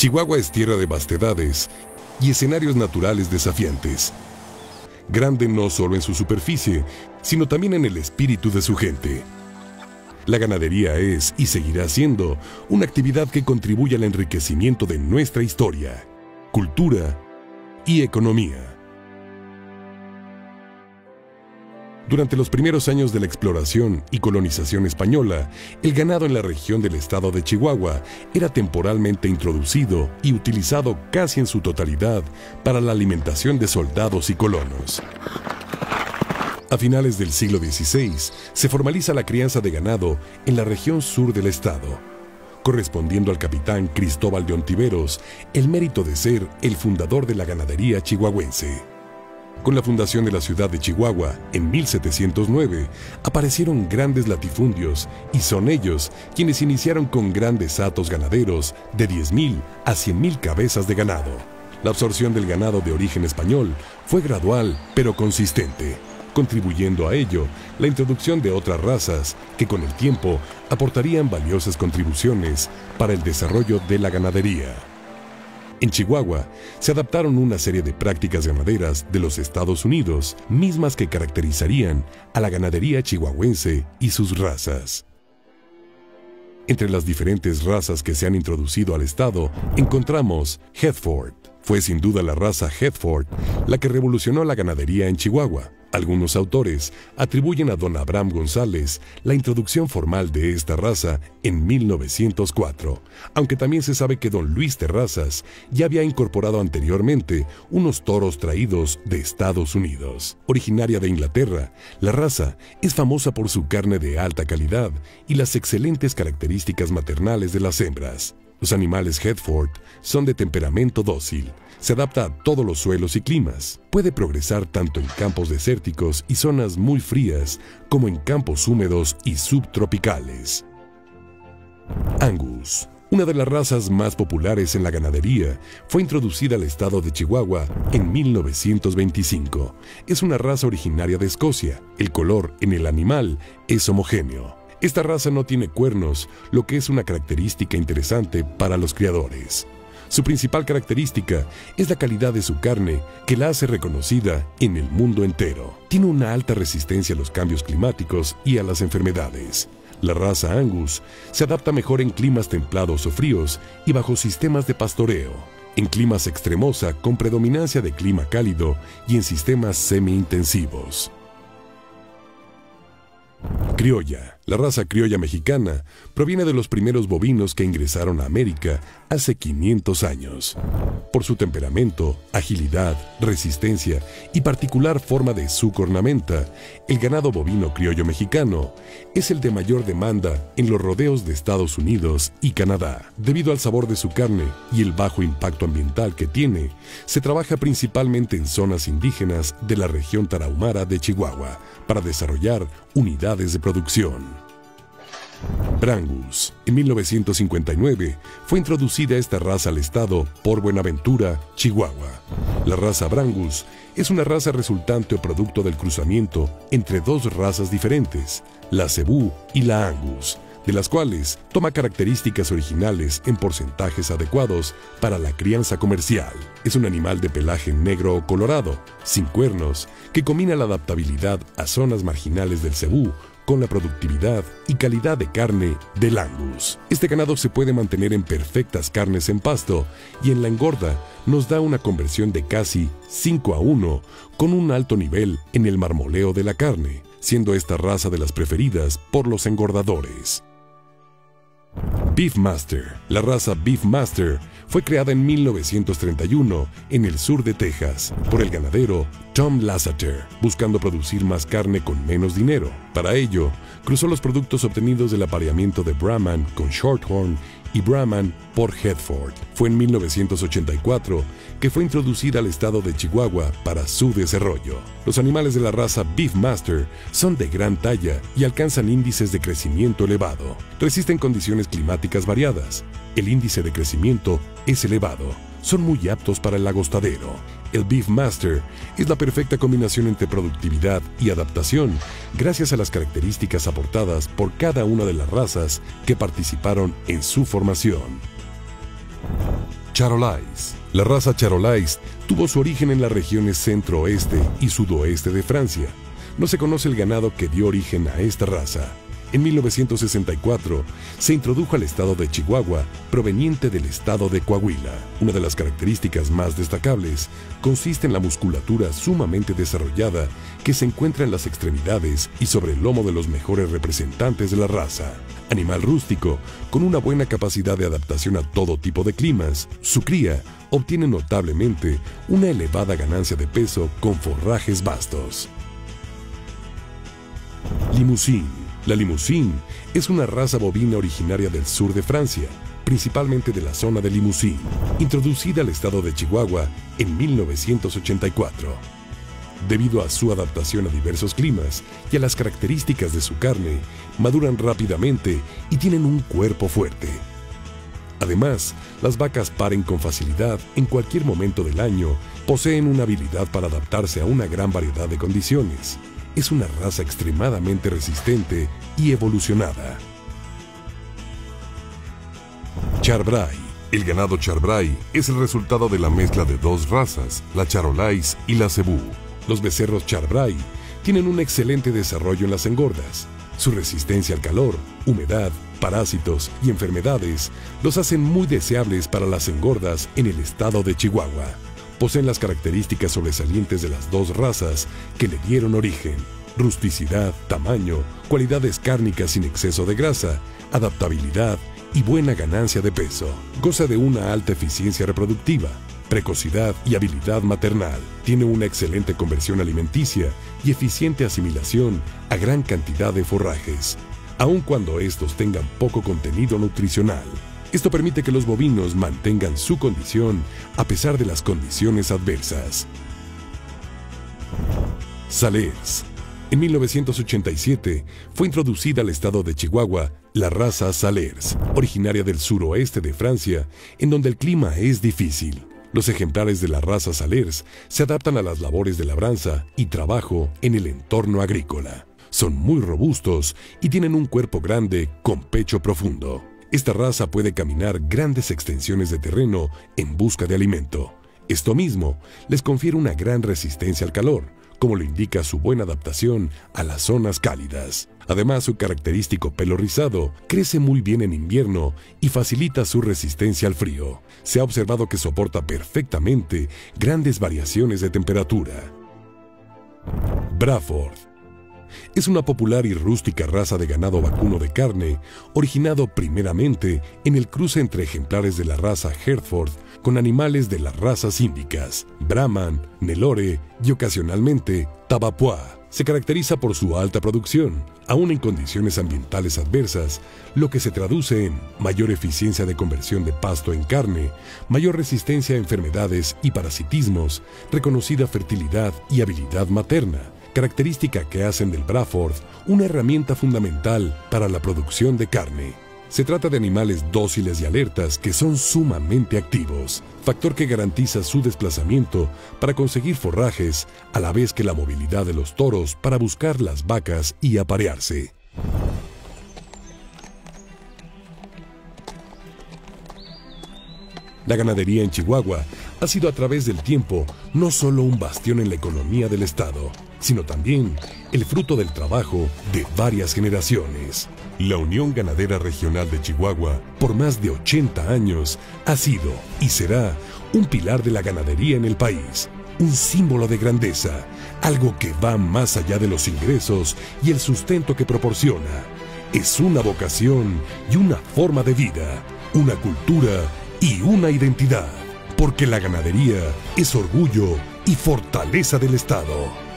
Chihuahua es tierra de vastedades y escenarios naturales desafiantes. Grande no solo en su superficie, sino también en el espíritu de su gente. La ganadería es y seguirá siendo una actividad que contribuye al enriquecimiento de nuestra historia, cultura y economía. Durante los primeros años de la exploración y colonización española, el ganado en la región del estado de Chihuahua era temporalmente introducido y utilizado casi en su totalidad para la alimentación de soldados y colonos. A finales del siglo XVI se formaliza la crianza de ganado en la región sur del estado, correspondiendo al capitán Cristóbal de Ontiveros el mérito de ser el fundador de la ganadería chihuahuense. Con la fundación de la ciudad de Chihuahua en 1709, aparecieron grandes latifundios y son ellos quienes iniciaron con grandes atos ganaderos de 10.000 a 100.000 cabezas de ganado. La absorción del ganado de origen español fue gradual pero consistente, contribuyendo a ello la introducción de otras razas que con el tiempo aportarían valiosas contribuciones para el desarrollo de la ganadería. En Chihuahua se adaptaron una serie de prácticas ganaderas de los Estados Unidos, mismas que caracterizarían a la ganadería chihuahuense y sus razas. Entre las diferentes razas que se han introducido al estado, encontramos Headford. Fue sin duda la raza Headford la que revolucionó la ganadería en Chihuahua. Algunos autores atribuyen a don Abraham González la introducción formal de esta raza en 1904, aunque también se sabe que don Luis Terrazas ya había incorporado anteriormente unos toros traídos de Estados Unidos. Originaria de Inglaterra, la raza es famosa por su carne de alta calidad y las excelentes características maternales de las hembras. Los animales Headford son de temperamento dócil, se adapta a todos los suelos y climas. Puede progresar tanto en campos desérticos y zonas muy frías como en campos húmedos y subtropicales. Angus, una de las razas más populares en la ganadería, fue introducida al estado de Chihuahua en 1925. Es una raza originaria de Escocia. El color en el animal es homogéneo. Esta raza no tiene cuernos, lo que es una característica interesante para los criadores. Su principal característica es la calidad de su carne, que la hace reconocida en el mundo entero. Tiene una alta resistencia a los cambios climáticos y a las enfermedades. La raza Angus se adapta mejor en climas templados o fríos y bajo sistemas de pastoreo, en climas extremosa con predominancia de clima cálido y en sistemas semi-intensivos. Criolla. La raza criolla mexicana proviene de los primeros bovinos que ingresaron a América hace 500 años. Por su temperamento, agilidad, resistencia y particular forma de su cornamenta, el ganado bovino criollo mexicano es el de mayor demanda en los rodeos de Estados Unidos y Canadá. Debido al sabor de su carne y el bajo impacto ambiental que tiene, se trabaja principalmente en zonas indígenas de la región tarahumara de Chihuahua para desarrollar unidades de producción. Brangus. En 1959 fue introducida esta raza al estado por Buenaventura, Chihuahua. La raza Brangus es una raza resultante o producto del cruzamiento entre dos razas diferentes, la Cebú y la Angus, de las cuales toma características originales en porcentajes adecuados para la crianza comercial. Es un animal de pelaje negro o colorado, sin cuernos, que combina la adaptabilidad a zonas marginales del cebú con la productividad y calidad de carne del Angus. Este ganado se puede mantener en perfectas carnes en pasto y en la engorda nos da una conversión de casi 5 a 1 con un alto nivel en el marmoleo de la carne, siendo esta raza de las preferidas por los engordadores. Beefmaster. La raza Beefmaster fue creada en 1931 en el sur de Texas por el ganadero Tom Lasseter, buscando producir más carne con menos dinero. Para ello, cruzó los productos obtenidos del apareamiento de Brahman con Shorthorn y Brahman por Headford. Fue en 1984 que fue introducida al estado de Chihuahua para su desarrollo. Los animales de la raza Beefmaster son de gran talla y alcanzan índices de crecimiento elevado. Resisten condiciones climáticas variadas. El índice de crecimiento es elevado. Son muy aptos para el agostadero. El Beefmaster es la perfecta combinación entre productividad y adaptación, gracias a las características aportadas por cada una de las razas que participaron en su formación. Charolais. La raza Charolais tuvo su origen en las regiones centro-oeste y sudoeste de Francia. No se conoce el ganado que dio origen a esta raza. En 1964 se introdujo al estado de Chihuahua proveniente del estado de Coahuila. Una de las características más destacables consiste en la musculatura sumamente desarrollada que se encuentra en las extremidades y sobre el lomo de los mejores representantes de la raza. Animal rústico, con una buena capacidad de adaptación a todo tipo de climas, su cría obtiene notablemente una elevada ganancia de peso con forrajes vastos. Limousin la Limousin es una raza bovina originaria del sur de Francia, principalmente de la zona de Limousin, introducida al estado de Chihuahua en 1984. Debido a su adaptación a diversos climas y a las características de su carne, maduran rápidamente y tienen un cuerpo fuerte. Además, las vacas paren con facilidad en cualquier momento del año, poseen una habilidad para adaptarse a una gran variedad de condiciones es una raza extremadamente resistente y evolucionada. Charbray. El ganado Charbray es el resultado de la mezcla de dos razas, la Charolais y la Cebú. Los becerros Charbray tienen un excelente desarrollo en las engordas. Su resistencia al calor, humedad, parásitos y enfermedades los hacen muy deseables para las engordas en el estado de Chihuahua poseen las características sobresalientes de las dos razas que le dieron origen. Rusticidad, tamaño, cualidades cárnicas sin exceso de grasa, adaptabilidad y buena ganancia de peso. Goza de una alta eficiencia reproductiva, precocidad y habilidad maternal. Tiene una excelente conversión alimenticia y eficiente asimilación a gran cantidad de forrajes, aun cuando estos tengan poco contenido nutricional. Esto permite que los bovinos mantengan su condición a pesar de las condiciones adversas. Salers. En 1987 fue introducida al estado de Chihuahua la raza Salers, originaria del suroeste de Francia, en donde el clima es difícil. Los ejemplares de la raza Salers se adaptan a las labores de labranza y trabajo en el entorno agrícola. Son muy robustos y tienen un cuerpo grande con pecho profundo. Esta raza puede caminar grandes extensiones de terreno en busca de alimento. Esto mismo les confiere una gran resistencia al calor, como lo indica su buena adaptación a las zonas cálidas. Además, su característico pelo rizado crece muy bien en invierno y facilita su resistencia al frío. Se ha observado que soporta perfectamente grandes variaciones de temperatura. Braford es una popular y rústica raza de ganado vacuno de carne, originado primeramente en el cruce entre ejemplares de la raza Hertford con animales de las razas índicas, Brahman, Nelore y ocasionalmente Tabapuá. Se caracteriza por su alta producción, aún en condiciones ambientales adversas, lo que se traduce en mayor eficiencia de conversión de pasto en carne, mayor resistencia a enfermedades y parasitismos, reconocida fertilidad y habilidad materna, característica que hacen del Braford una herramienta fundamental para la producción de carne. Se trata de animales dóciles y alertas que son sumamente activos, factor que garantiza su desplazamiento para conseguir forrajes, a la vez que la movilidad de los toros para buscar las vacas y aparearse. La ganadería en Chihuahua ha sido a través del tiempo no solo un bastión en la economía del Estado, sino también el fruto del trabajo de varias generaciones. La Unión Ganadera Regional de Chihuahua, por más de 80 años, ha sido y será un pilar de la ganadería en el país, un símbolo de grandeza, algo que va más allá de los ingresos y el sustento que proporciona. Es una vocación y una forma de vida, una cultura y una identidad, porque la ganadería es orgullo y fortaleza del Estado.